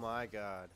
my god.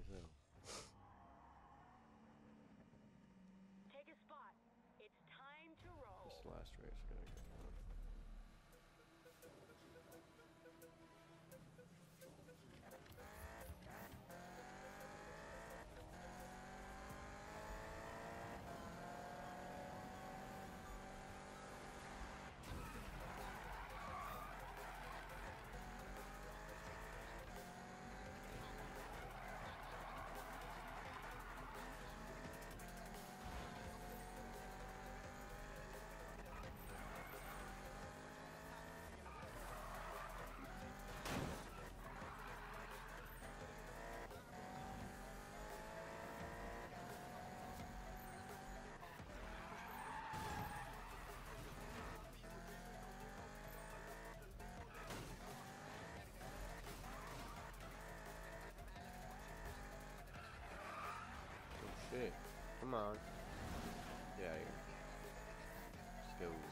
Just funny as hell. Take a spot. It's time to roll. This last race gotta Come on. Get out of here. Let's go.